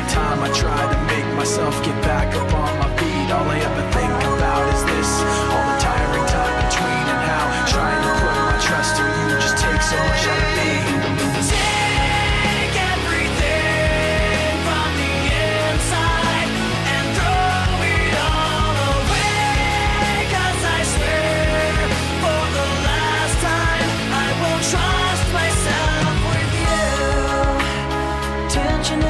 Every time I try to make myself get back up on my feet, all I ever think about is this. All the tiring time between and how trying to put my trust in you just takes so much out of me. Take everything from the inside and throw it all away. 'Cause I swear, for the last time, I will trust myself with you. Tension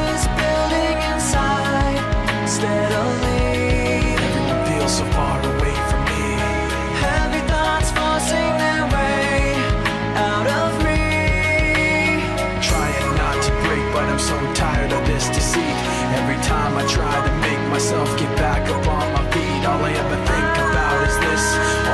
time I try to make myself get back up on my feet, all I ever think about is this.